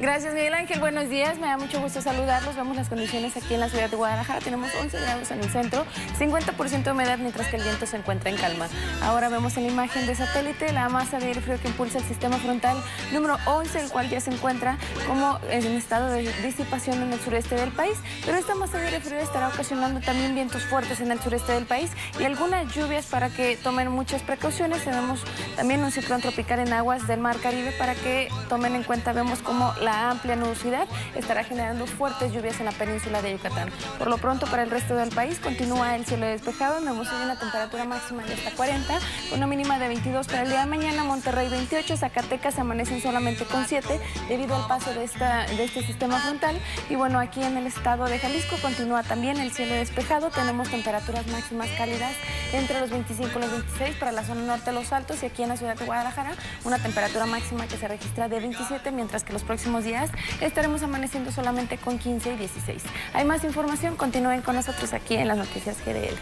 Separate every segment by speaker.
Speaker 1: Gracias, Miguel Ángel. Buenos días. Me da mucho gusto saludarlos. Vemos las condiciones aquí en la ciudad de Guadalajara. Tenemos 11 grados en el centro, 50% de humedad, mientras que el viento se encuentra en calma. Ahora vemos en la imagen de satélite la masa de aire frío que impulsa el sistema frontal número 11, el cual ya se encuentra como en estado de disipación en el sureste del país. Pero esta masa de aire frío estará ocasionando también vientos fuertes en el sureste del país y algunas lluvias para que tomen muchas precauciones. Tenemos también un ciclón tropical en aguas del Mar Caribe para que tomen en cuenta. Vemos como la amplia nubosidad estará generando fuertes lluvias en la península de Yucatán. Por lo pronto, para el resto del país continúa el cielo despejado. Vemos hoy una temperatura máxima de hasta 40, con una mínima de 22 para el día de mañana. Monterrey 28, Zacatecas amanecen solamente con 7 debido al paso de, esta, de este sistema frontal. Y bueno, aquí en el estado de Jalisco continúa también el cielo despejado. Tenemos temperaturas máximas cálidas entre los 25 y los 26 para la zona norte de los Altos y aquí en la ciudad de Guadalajara una temperatura máxima que se registra de 27, mientras que los próximos días estaremos amaneciendo solamente con 15 y 16. Hay más información, continúen con nosotros aquí en las noticias GDL.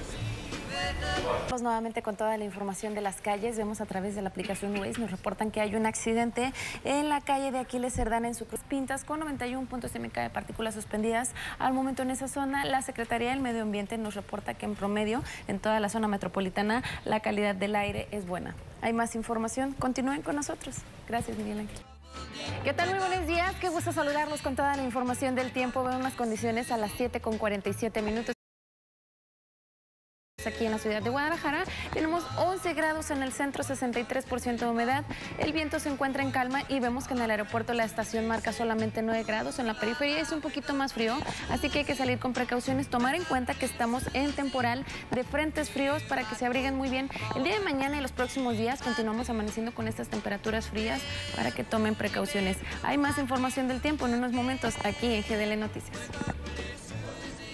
Speaker 1: Vamos nuevamente con toda la información de las calles. Vemos a través de la aplicación Waze, nos reportan que hay un accidente en la calle de Aquiles Cerdán en su Cruz Pintas con 91 puntos de de partículas suspendidas. Al momento en esa zona, la Secretaría del Medio Ambiente nos reporta que en promedio en toda la zona metropolitana la calidad del aire es buena. Hay más información, continúen con nosotros. Gracias, Miguel Ángel. ¿Qué tal? Muy buenos días. Qué gusto saludarlos con toda la información del tiempo. Veo unas condiciones a las 7 con 47 minutos aquí en la ciudad de Guadalajara. Tenemos 11 grados en el centro, 63% de humedad. El viento se encuentra en calma y vemos que en el aeropuerto la estación marca solamente 9 grados. En la periferia es un poquito más frío, así que hay que salir con precauciones, tomar en cuenta que estamos en temporal de frentes fríos para que se abriguen muy bien. El día de mañana y los próximos días continuamos amaneciendo con estas temperaturas frías para que tomen precauciones. Hay más información del tiempo en unos momentos aquí en GDL Noticias.